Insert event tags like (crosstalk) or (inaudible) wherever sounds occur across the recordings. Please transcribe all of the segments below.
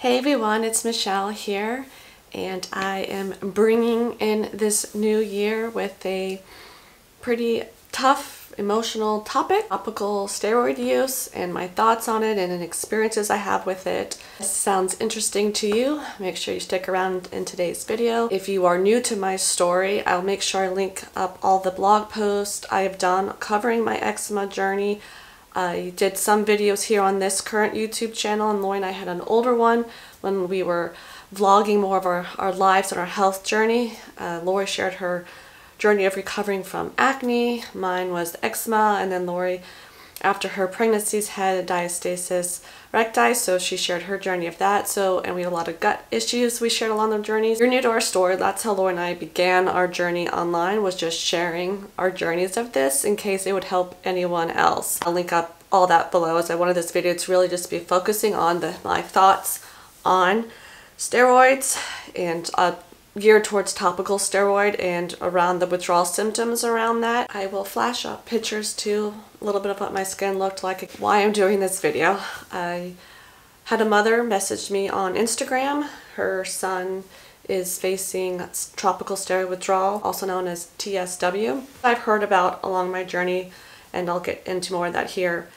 Hey everyone, it's Michelle here, and I am bringing in this new year with a pretty tough emotional topic, topical steroid use, and my thoughts on it and experiences I have with it. Sounds interesting to you, make sure you stick around in today's video. If you are new to my story, I'll make sure I link up all the blog posts I have done covering my eczema journey I did some videos here on this current YouTube channel and Lori and I had an older one when we were vlogging more of our, our lives and our health journey. Uh, Lori shared her journey of recovering from acne. Mine was eczema and then Lori after her pregnancies had diastasis recti so she shared her journey of that. So and we had a lot of gut issues we shared along the journeys. If you're new to our story. That's how Lori and I began our journey online was just sharing our journeys of this in case it would help anyone else. I'll link up all that below as I wanted this video to really just be focusing on the my thoughts on steroids and uh, geared towards topical steroid and around the withdrawal symptoms around that. I will flash up pictures too, a little bit of what my skin looked like, why I'm doing this video. I had a mother message me on Instagram. Her son is facing topical steroid withdrawal, also known as TSW. I've heard about along my journey and I'll get into more of that here.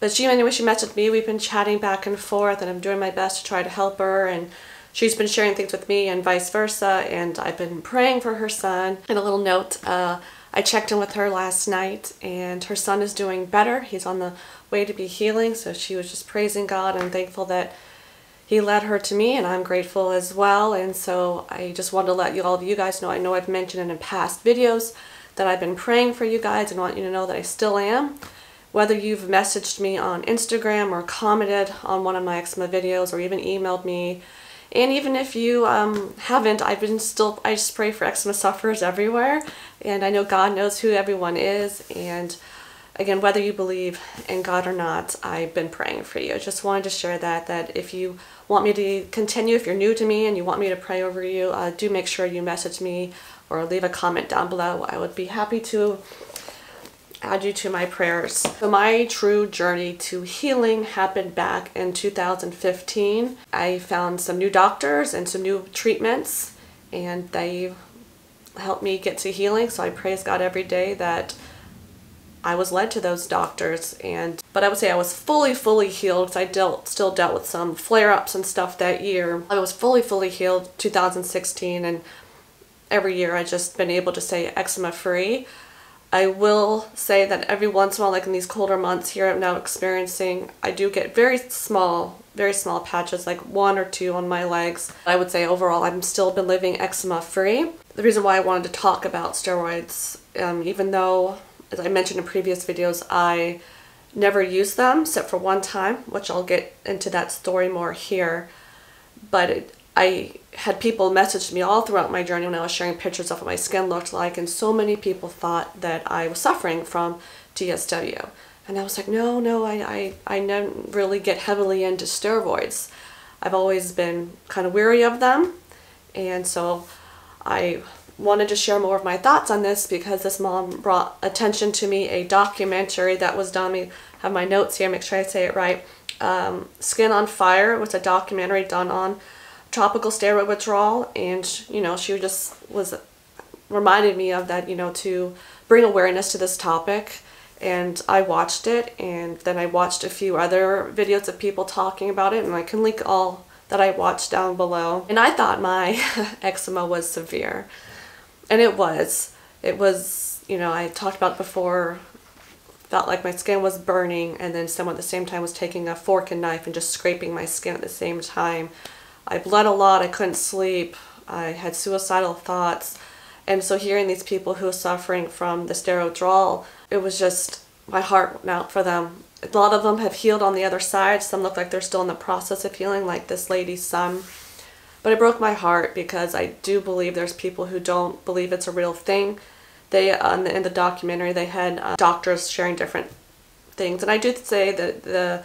But she, anyway, she messaged me. We've been chatting back and forth and I'm doing my best to try to help her and she's been sharing things with me and vice versa and I've been praying for her son. And a little note, uh, I checked in with her last night and her son is doing better. He's on the way to be healing so she was just praising God and thankful that he led her to me and I'm grateful as well and so I just wanted to let you all of you guys know I know I've mentioned it in past videos that I've been praying for you guys and want you to know that I still am whether you've messaged me on Instagram or commented on one of my eczema videos or even emailed me and even if you um, haven't, I've been still, I just pray for eczema sufferers everywhere. And I know God knows who everyone is. And again, whether you believe in God or not, I've been praying for you. I just wanted to share that, that if you want me to continue, if you're new to me and you want me to pray over you, uh, do make sure you message me or leave a comment down below. I would be happy to add you to my prayers. So my true journey to healing happened back in 2015. I found some new doctors and some new treatments and they helped me get to healing. So I praise God every day that I was led to those doctors and but I would say I was fully fully healed because I dealt still dealt with some flare-ups and stuff that year. I was fully fully healed 2016 and every year I just been able to say eczema free. I will say that every once in a while, like in these colder months here I'm now experiencing, I do get very small, very small patches, like one or two on my legs. I would say overall I've still been living eczema free. The reason why I wanted to talk about steroids, um, even though, as I mentioned in previous videos, I never used them except for one time, which I'll get into that story more here. But it, I had people message me all throughout my journey when I was sharing pictures of what my skin looked like, and so many people thought that I was suffering from TSW. And I was like, no, no, I, I, I never really get heavily into steroids. I've always been kind of weary of them, and so I wanted to share more of my thoughts on this because this mom brought attention to me a documentary that was done. I have my notes here, make sure I say it right. Um, Skin on Fire was a documentary done on topical steroid withdrawal and you know she just was reminded me of that you know to bring awareness to this topic and I watched it and then I watched a few other videos of people talking about it and I can link all that I watched down below. And I thought my (laughs) eczema was severe. And it was. It was you know I talked about before felt like my skin was burning and then someone at the same time was taking a fork and knife and just scraping my skin at the same time I bled a lot, I couldn't sleep, I had suicidal thoughts. And so hearing these people who are suffering from the steroid withdrawal, it was just, my heart went out for them. A lot of them have healed on the other side. Some look like they're still in the process of healing, like this lady's son. But it broke my heart because I do believe there's people who don't believe it's a real thing. They, uh, in, the, in the documentary, they had uh, doctors sharing different things. And I do say that the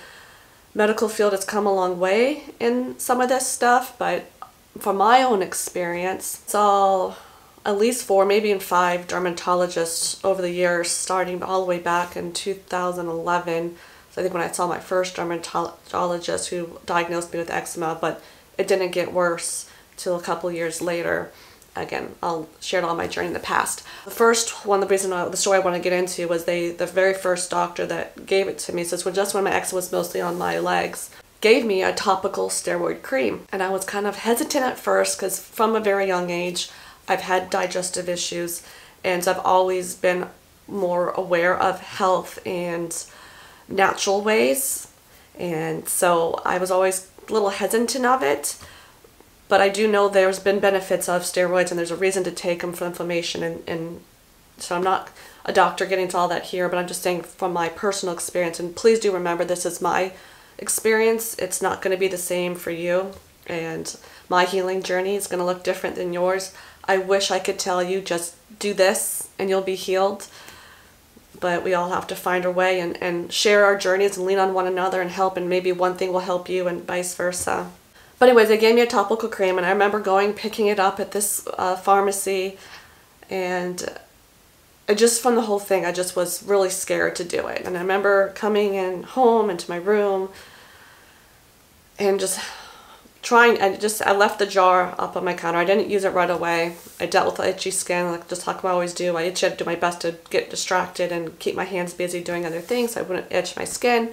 medical field has come a long way in some of this stuff, but from my own experience, it's all at least four, maybe in five dermatologists over the years, starting all the way back in 2011. So I think when I saw my first dermatologist who diagnosed me with eczema, but it didn't get worse till a couple years later. Again, I'll share it all my journey in the past. The first one, the reason I, the story I want to get into was they, the very first doctor that gave it to me, says, well, just when my eczema was mostly on my legs, gave me a topical steroid cream. And I was kind of hesitant at first because from a very young age, I've had digestive issues and I've always been more aware of health and natural ways. And so I was always a little hesitant of it. But I do know there's been benefits of steroids and there's a reason to take them for inflammation. And, and so I'm not a doctor getting into all that here, but I'm just saying from my personal experience. And please do remember this is my experience. It's not going to be the same for you. And my healing journey is going to look different than yours. I wish I could tell you just do this and you'll be healed but we all have to find our way and, and share our journeys and lean on one another and help and maybe one thing will help you and vice versa. But anyways, they gave me a topical cream and I remember going picking it up at this uh, pharmacy and just from the whole thing I just was really scared to do it. And I remember coming in home into my room and just trying I just I left the jar up on my counter. I didn't use it right away. I dealt with itchy skin like just like I always do. I itch, I'd do my best to get distracted and keep my hands busy doing other things so I wouldn't itch my skin.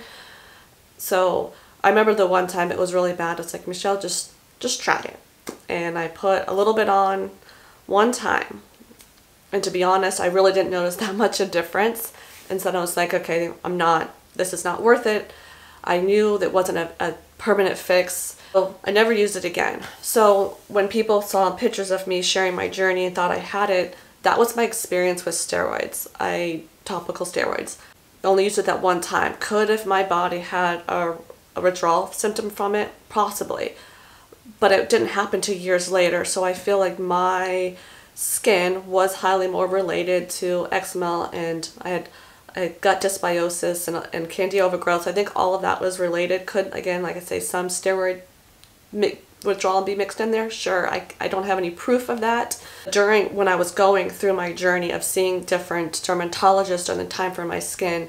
So I remember the one time it was really bad. It's like Michelle just just try it. And I put a little bit on one time. And to be honest, I really didn't notice (laughs) that much of a difference. And so I was like, okay, I'm not this is not worth it. I knew that wasn't a, a permanent fix I never used it again. So when people saw pictures of me sharing my journey and thought I had it, that was my experience with steroids. I topical steroids. I only used it that one time. Could if my body had a, a withdrawal symptom from it? Possibly. But it didn't happen two years later, so I feel like my skin was highly more related to eczema and I had a gut dysbiosis and, and candida overgrowth. I think all of that was related. Could, again, like I say, some steroid withdrawal be mixed in there? Sure, I, I don't have any proof of that. During when I was going through my journey of seeing different dermatologists during the time for my skin,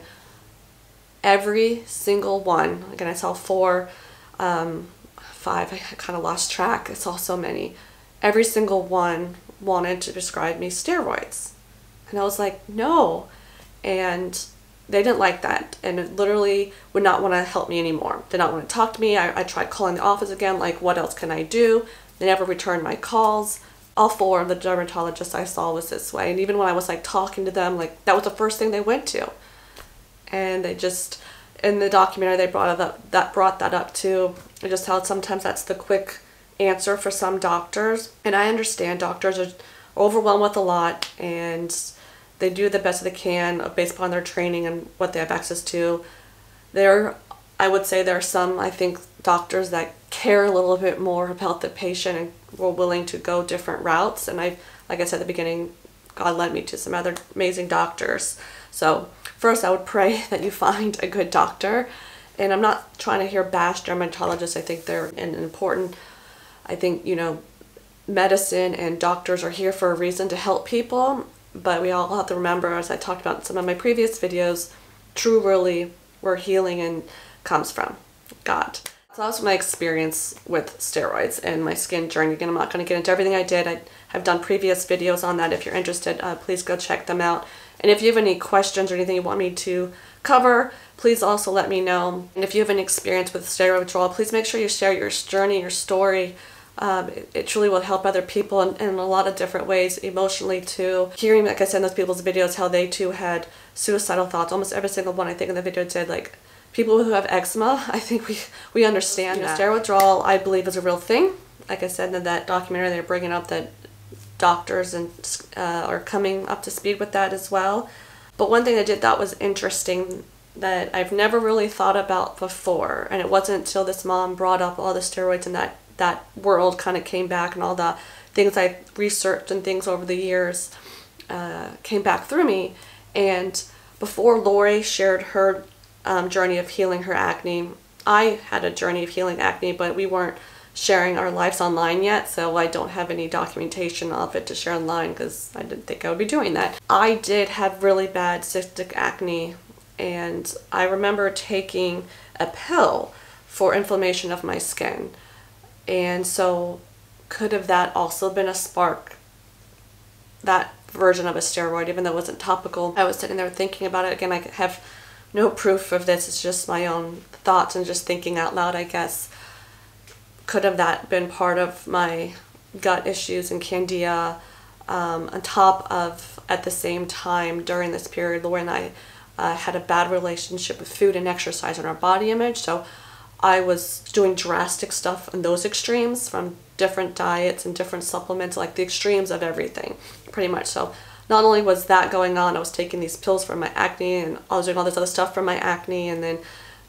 every single one, again I saw four, um, five, I kind of lost track, I saw so many. Every single one wanted to prescribe me steroids. And I was like, no. And they didn't like that and literally would not want to help me anymore. Did not want to talk to me. I, I tried calling the office again, like, what else can I do? They never returned my calls. All four of the dermatologists I saw was this way. And even when I was like talking to them, like, that was the first thing they went to. And they just, in the documentary, they brought up that brought that up too. I just how sometimes that's the quick answer for some doctors. And I understand doctors are overwhelmed with a lot and they do the best they can based upon their training and what they have access to. There, I would say there are some, I think, doctors that care a little bit more about the patient and were willing to go different routes. And I, like I said at the beginning, God led me to some other amazing doctors. So first, I would pray (laughs) that you find a good doctor. And I'm not trying to hear bash dermatologists. I think they're an important. I think you know, medicine and doctors are here for a reason to help people but we all have to remember, as I talked about in some of my previous videos, true really where healing and comes from, God. So that was my experience with steroids and my skin journey. Again, I'm not going to get into everything I did. I have done previous videos on that. If you're interested, uh, please go check them out. And if you have any questions or anything you want me to cover, please also let me know. And if you have any experience with steroid withdrawal, please make sure you share your journey, your story, um, it, it, truly will help other people in, in, a lot of different ways, emotionally too. Hearing, like I said in those people's videos, how they too had suicidal thoughts. Almost every single one I think in the video said like, people who have eczema, (laughs) I think we, we understand that. Steroid withdrawal, I believe, is a real thing. Like I said in that documentary, they're bringing up that doctors and uh, are coming up to speed with that as well. But one thing I did thought was interesting that I've never really thought about before, and it wasn't until this mom brought up all the steroids and that that world kind of came back and all the things I researched and things over the years uh, came back through me. And before Lori shared her um, journey of healing her acne, I had a journey of healing acne, but we weren't sharing our lives online yet, so I don't have any documentation of it to share online because I didn't think I would be doing that. I did have really bad cystic acne, and I remember taking a pill for inflammation of my skin And so could have that also been a spark that version of a steroid even though it wasn't topical. I was sitting there thinking about it again I have no proof of this. It's just my own thoughts and just thinking out loud, I guess. Could have that been part of my gut issues and candida um, on top of at the same time during this period when I uh, had a bad relationship with food and exercise and our body image. So I was doing drastic stuff in those extremes from different diets and different supplements, like the extremes of everything, pretty much. So not only was that going on, I was taking these pills for my acne and I was doing all this other stuff for my acne and then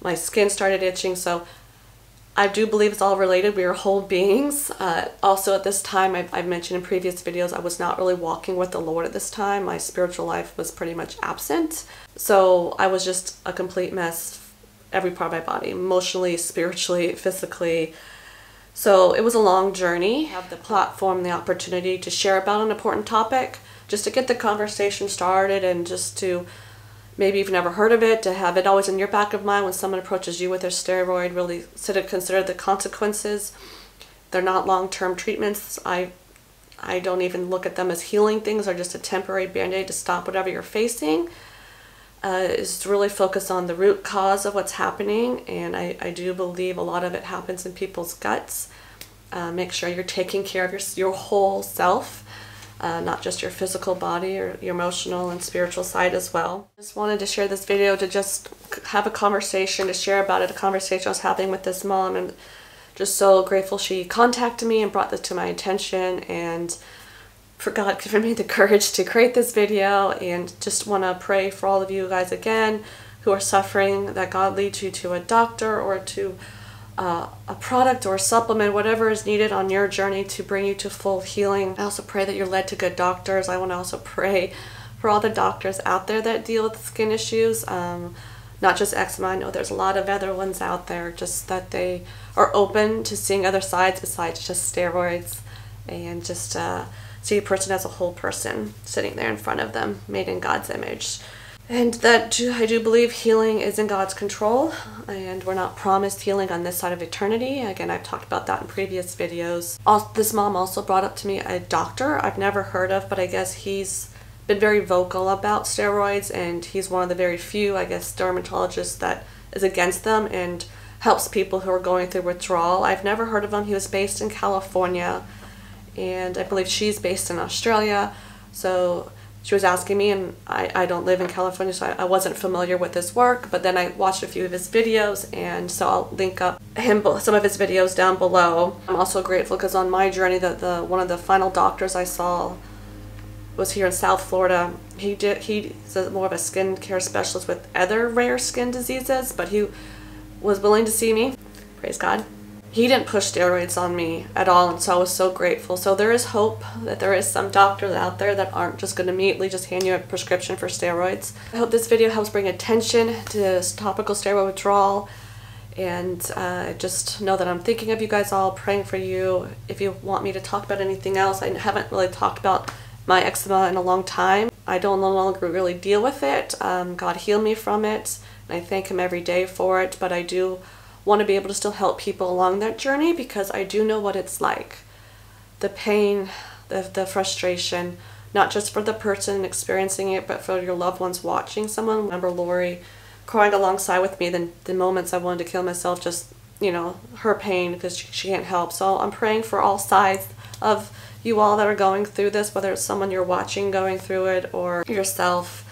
my skin started itching. So I do believe it's all related. We are whole beings. Uh, also at this time, I've, I've mentioned in previous videos, I was not really walking with the Lord at this time. My spiritual life was pretty much absent. So I was just a complete mess every part of my body, emotionally, spiritually, (laughs) physically. So it was a long journey. Have the platform, the opportunity to share about an important topic just to get the conversation started and just to maybe you've never heard of it, to have it always in your back of mind when someone approaches you with a steroid, really of consider the consequences. They're not long-term treatments. I I don't even look at them as healing things. They're just a temporary band-aid to stop whatever you're facing. Uh, is to really focus on the root cause of what's happening, and I, I do believe a lot of it happens in people's guts. Uh, make sure you're taking care of your, your whole self uh, not just your physical body or your emotional and spiritual side as well. Just wanted to share this video to just have a conversation, to share about it, a conversation I was having with this mom and just so grateful she contacted me and brought this to my attention and for God (laughs) giving me the courage to create this video and just want to pray for all of you guys again who are suffering that God leads you to a doctor or to uh, a product or a supplement, whatever is needed on your journey to bring you to full healing. I also pray that you're led to good doctors. I want to also pray for all the doctors out there that deal with skin issues, um, not just eczema. I know there's a lot of other ones out there, just that they are open to seeing other sides besides just steroids and just uh, see a person as a whole person sitting there in front of them, made in God's image and that I do believe healing is in God's control and we're not promised healing on this side of eternity. Again, I've talked about that in previous videos. This mom also brought up to me a doctor I've never heard of, but I guess he's been very vocal about steroids and he's one of the very few, I guess, dermatologists that is against them and helps people who are going through withdrawal. I've never heard of him. He was based in California and I believe she's based in Australia. So she was asking me, and I, I don't live in California, so I, I wasn't familiar with his work. But then I watched a few of his videos, and so I'll link up him some of his videos down below. I'm also grateful because on my journey, that the one of the final doctors I saw was here in South Florida. He did he's more of a skin care specialist with other rare skin diseases, but he was willing to see me. Praise God he didn't push steroids on me at all and so I was so grateful. So there is hope that there is some doctors out there that aren't just going to immediately just hand you a prescription for steroids. I hope this video helps bring attention to topical steroid withdrawal and uh, just know that I'm thinking of you guys all, praying for you. If you want me to talk about anything else, I haven't really talked about my eczema in a long time. I don't no longer really deal with it. Um, God healed me from it and I thank him every day for it, but I do want to be able to still help people along that journey because I do know what it's like. The pain, the, the frustration, not just for the person experiencing it, but for your loved ones watching someone. Remember Lori crying alongside with me the, the moments I wanted to kill myself, just, you know, her pain because she, she can't help. So I'm praying for all sides of you all that are going through this, whether it's someone you're watching going through it or yourself.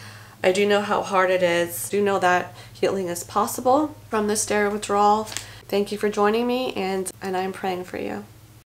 I do know how hard it is. I do know that healing is possible from this steroid withdrawal. Thank you for joining me and, and I'm praying for you.